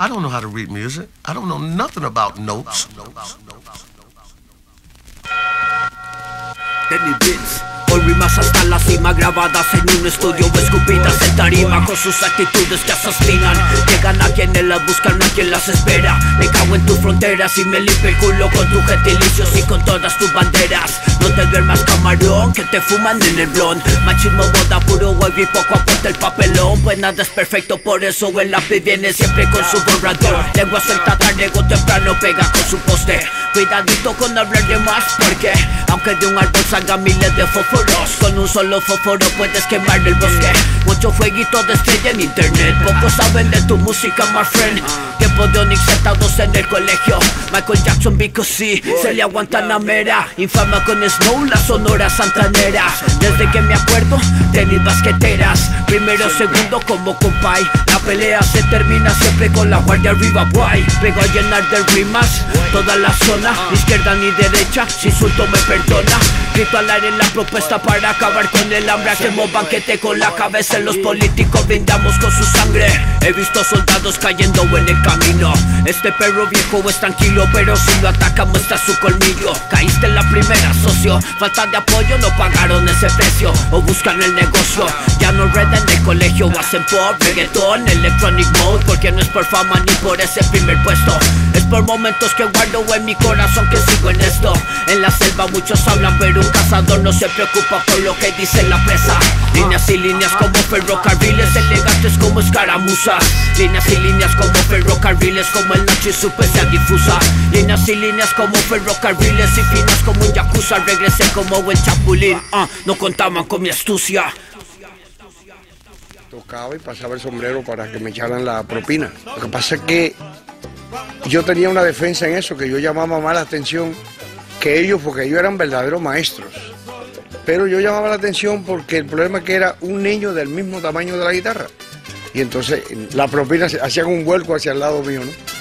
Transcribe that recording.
I don't know how to read music. I don't know nothing about notes. Danny Beats. Hoy rimas hasta la cima grabadas en un estudio escupidas en tarima con sus actitudes que asesinan. Llegan a quienes las buscan, no a quien las espera. Me cago en tus fronteras y me limpio el culo con tus gentilicios y con todas tus banderas. No te duermas camarón que te fuman en el blond Machismo, boda, puro wave y poco aporta el papelón. Pues nada es perfecto, por eso el lápiz viene siempre con su borrador. Lengua suelta tarde o temprano pega con su poste. Cuidadito con hablar de más porque Aunque de un árbol salgan miles de fósforos Con un solo fósforo puedes quemar el bosque. Mucho fueguito de en internet. Pocos saben de tu música, my friend. Tiempo de Onyx sentados en el colegio. Michael Jackson, Vico C, Celia Guantanamera Infama con Snow, la sonora santanera. Desde que me acuerdo, tenis basqueteras. Primero, segundo como compay. La pelea se termina siempre con la guardia arriba, boy Pego a llenar de rimas toda la zona. Izquierda ni derecha, si insulto me perdona Grito al aire la propuesta para acabar con el hambre. Hacemos banquete con la cabeza los políticos brindamos con su sangre. He visto soldados cayendo en el camino. Este perro viejo es tranquilo pero si lo ataca muestra su colmillo. Caíste en la primera socio. Falta de apoyo no pagaron ese precio. O buscan el negocio. Ya no red en el colegio hacen pop, reggaeton, electronic mode. Porque no es por fama ni por ese primer puesto. Es por momentos que guardo en mi corazón que sigo en esto En la selva muchos hablan pero un cazador no se preocupa por lo que dice la presa. Líneas y líneas como ferrocarriles elegantes como escaramuzas. Líneas y líneas como ferrocarriles como el noche y su sea difusa. Líneas y líneas como ferrocarriles y finas como un yakuza. Regresé como el chapulín, ah, no contaban con mi astucia. Tocaba y pasaba el sombrero para que me echaran la propina. Lo que pasa es que yo tenía una defensa en eso, que yo llamaba más la atención que ellos, porque ellos eran verdaderos maestros. Pero yo llamaba la atención porque el problema es que era un niño del mismo tamaño de la guitarra. Y entonces la propina hacían un vuelco hacia el lado mío, ¿no?